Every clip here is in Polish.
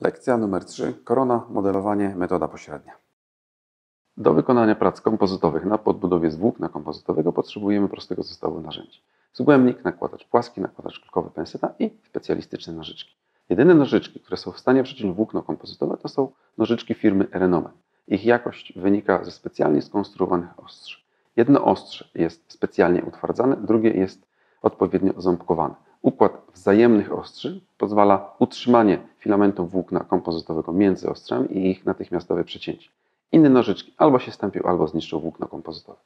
Lekcja numer 3. Korona, modelowanie, metoda pośrednia. Do wykonania prac kompozytowych na podbudowie z włókna kompozytowego potrzebujemy prostego zestawu narzędzi. Zgłębnik, nakładacz płaski, nakładacz kulkowy penseta i specjalistyczne nożyczki. Jedyne nożyczki, które są w stanie przeciąć włókno kompozytowe, to są nożyczki firmy Renome. Ich jakość wynika ze specjalnie skonstruowanych ostrzy. Jedno ostrze jest specjalnie utwardzane, drugie jest odpowiednio ząbkowane. Układ wzajemnych ostrzy pozwala utrzymanie filamentów włókna kompozytowego między ostrzami i ich natychmiastowe przecięcie. Inne nożyczki albo się stępią, albo zniszczą włókno kompozytowe.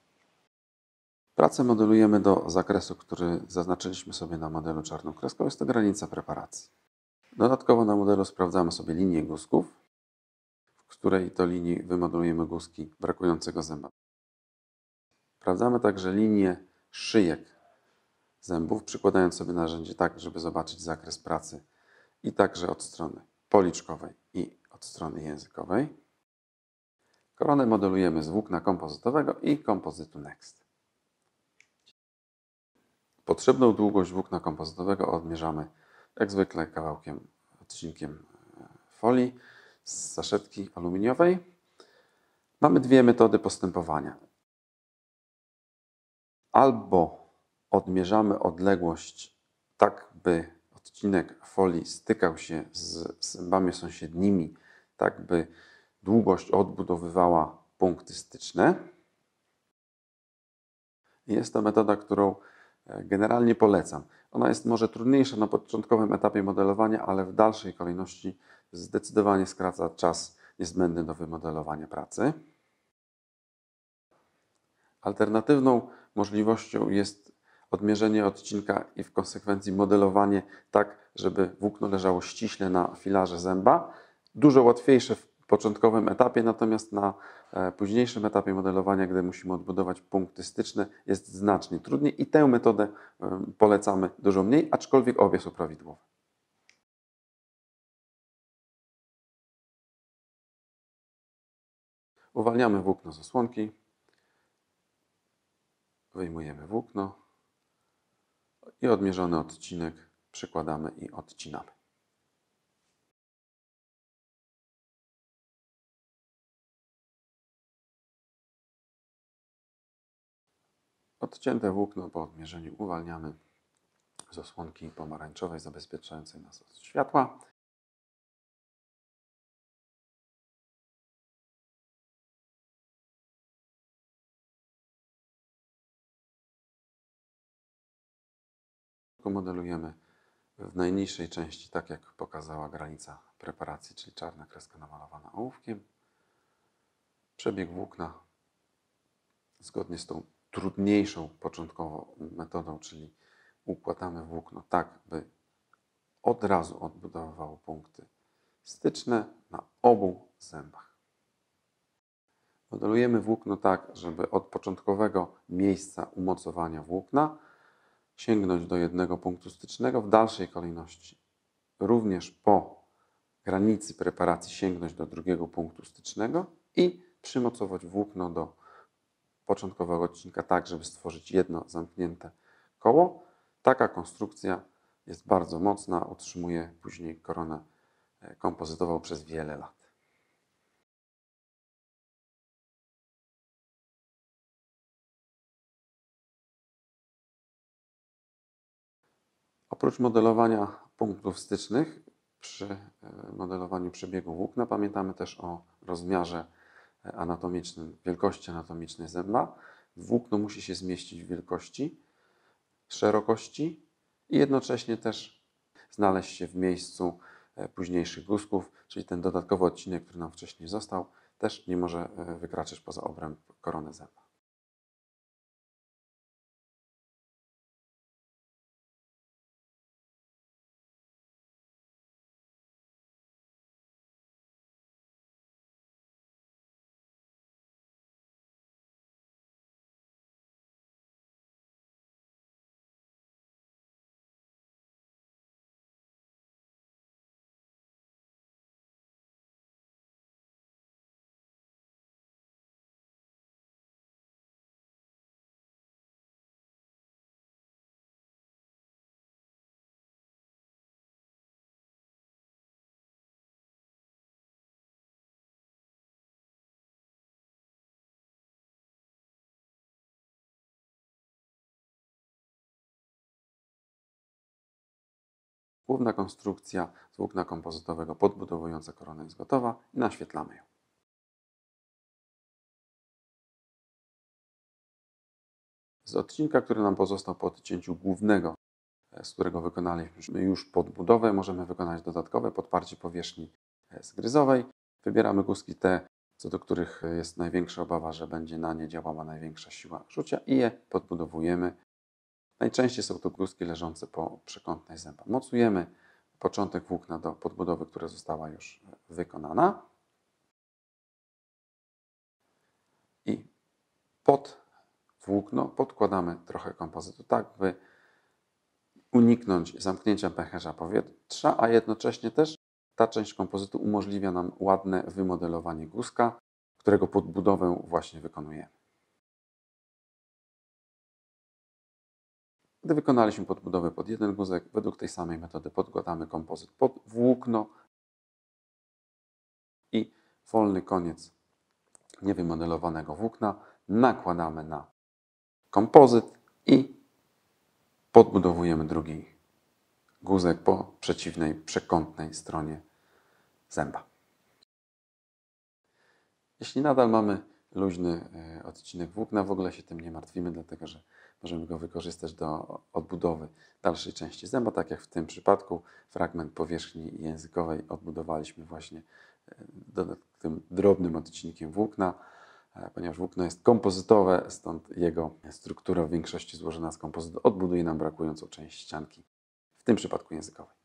Pracę modelujemy do zakresu, który zaznaczyliśmy sobie na modelu czarną kreską. Jest to granica preparacji. Dodatkowo na modelu sprawdzamy sobie linię guzków, w której to linii wymodelujemy guzki brakującego zęba. Sprawdzamy także linię szyjek zębów, przykładając sobie narzędzie tak, żeby zobaczyć zakres pracy i także od strony policzkowej i od strony językowej. Koronę modelujemy z włókna kompozytowego i kompozytu Next. Potrzebną długość włókna kompozytowego odmierzamy jak zwykle kawałkiem, odcinkiem e, folii z saszetki aluminiowej. Mamy dwie metody postępowania. Albo odmierzamy odległość tak, by odcinek folii stykał się z zębami sąsiednimi, tak by długość odbudowywała punkty styczne. Jest to metoda, którą e, generalnie polecam. Ona jest może trudniejsza na początkowym etapie modelowania, ale w dalszej kolejności zdecydowanie skraca czas niezbędny do wymodelowania pracy. Alternatywną możliwością jest odmierzenie odcinka i w konsekwencji modelowanie tak, żeby włókno leżało ściśle na filarze zęba. Dużo łatwiejsze w początkowym etapie, natomiast na e, późniejszym etapie modelowania, gdy musimy odbudować punkty styczne, jest znacznie trudniej i tę metodę polecamy dużo mniej, aczkolwiek obie są prawidłowe. Uwalniamy włókno z osłonki, wyjmujemy włókno i odmierzony odcinek przykładamy i odcinamy. Odcięte włókno po odmierzeniu uwalniamy z osłonki pomarańczowej zabezpieczającej nas od światła. Modelujemy w najniższej części, tak jak pokazała granica preparacji, czyli czarna kreska namalowana ołówkiem. Przebieg włókna zgodnie z tą trudniejszą początkowo metodą, czyli układamy włókno tak, by od razu odbudowywało punkty styczne na obu zębach. Modelujemy włókno tak, żeby od początkowego miejsca umocowania włókna sięgnąć do jednego punktu stycznego, w dalszej kolejności również po granicy preparacji sięgnąć do drugiego punktu stycznego i przymocować włókno do początkowego odcinka tak, żeby stworzyć jedno zamknięte koło. Taka konstrukcja jest bardzo mocna, utrzymuje później koronę e, kompozytową przez wiele lat. Oprócz modelowania punktów stycznych przy e, modelowaniu przebiegu włókna pamiętamy też o rozmiarze anatomicznym, wielkości anatomicznej zęba. Włókno musi się zmieścić w wielkości, szerokości i jednocześnie też znaleźć się w miejscu e, późniejszych guzków, czyli ten dodatkowy odcinek, który nam wcześniej został, też nie może e, wykraczać poza obręb korony zęba. Główna konstrukcja z włókna kompozytowego podbudowująca koronę jest gotowa i naświetlamy ją. Z odcinka, który nam pozostał po odcięciu głównego, e, z którego wykonaliśmy już podbudowę, możemy wykonać dodatkowe podparcie powierzchni e, zgryzowej. Wybieramy guzki te, co do których e, jest największa obawa, że będzie na nie działała największa siła rzucia i je podbudowujemy. Najczęściej są to guzki leżące po przekątnej zęba. Mocujemy początek włókna do podbudowy, która została już wykonana. I pod włókno podkładamy trochę kompozytu, tak by uniknąć zamknięcia pęcherza powietrza, a jednocześnie też ta część kompozytu umożliwia nam ładne wymodelowanie guzka, którego podbudowę właśnie wykonujemy. Gdy wykonaliśmy podbudowę pod jeden guzek, według tej samej metody podkładamy kompozyt pod włókno i wolny koniec niewymodelowanego włókna nakładamy na kompozyt i podbudowujemy drugi guzek po przeciwnej, przekątnej stronie zęba. Jeśli nadal mamy luźny e, odcinek włókna, w ogóle się tym nie martwimy, dlatego że możemy go wykorzystać do odbudowy dalszej części zęba, tak jak w tym przypadku fragment powierzchni językowej odbudowaliśmy właśnie e, tym drobnym odcinkiem włókna, e, ponieważ włókno jest kompozytowe, stąd jego struktura w większości złożona z kompozytu odbuduje nam brakującą część ścianki, w tym przypadku językowej.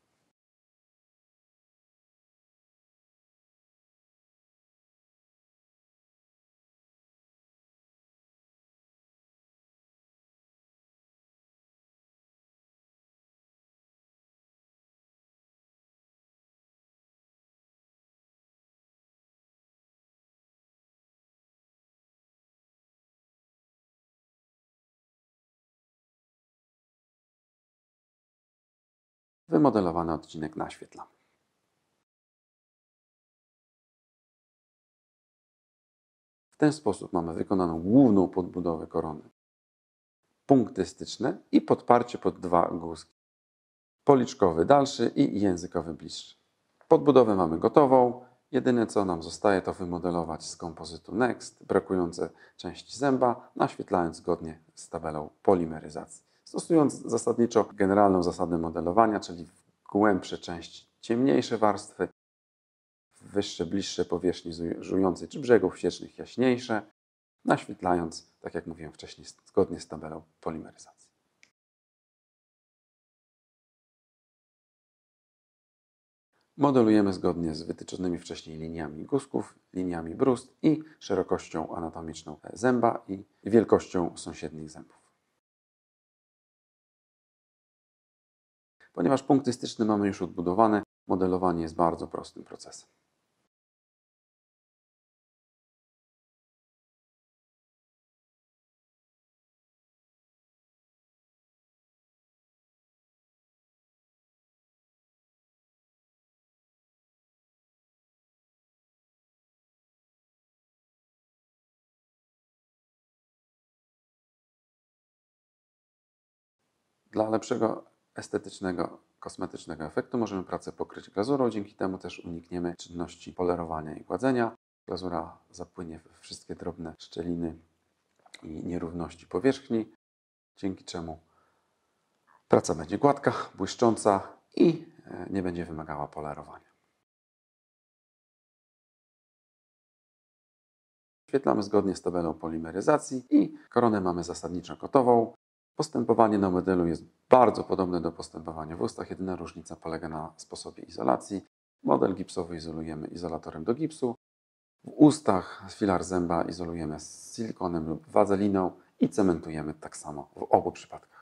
Wymodelowany odcinek naświetlam. W ten sposób mamy wykonaną główną podbudowę korony. Punkty styczne i podparcie pod dwa guzki. Policzkowy dalszy i językowy bliższy. Podbudowę mamy gotową. Jedyne co nam zostaje to wymodelować z kompozytu Next brakujące części zęba, naświetlając zgodnie z tabelą polimeryzacji stosując zasadniczo generalną zasadę modelowania, czyli w głębsze części ciemniejsze warstwy, wyższe, bliższe powierzchni żującej czy brzegów ściecznych jaśniejsze, naświetlając, tak jak mówiłem wcześniej, zgodnie z tabelą polimeryzacji. Modelujemy zgodnie z wytyczonymi wcześniej liniami guzków, liniami brust i szerokością anatomiczną zęba i wielkością sąsiednich zębów. Ponieważ punkty styczne mamy już odbudowane, modelowanie jest bardzo prostym procesem. Dla lepszego estetycznego, kosmetycznego efektu możemy pracę pokryć glazurą, dzięki temu też unikniemy czynności polerowania i gładzenia. Glazura zapłynie we wszystkie drobne szczeliny i nierówności powierzchni, dzięki czemu praca będzie gładka, błyszcząca i e, nie będzie wymagała polerowania. Świetlamy zgodnie z tabelą polimeryzacji i koronę mamy zasadniczo gotową. Postępowanie na modelu jest bardzo podobne do postępowania w ustach. Jedyna różnica polega na sposobie izolacji. Model gipsowy izolujemy izolatorem do gipsu. W ustach filar zęba izolujemy z silikonem lub wazeliną i cementujemy tak samo w obu przypadkach.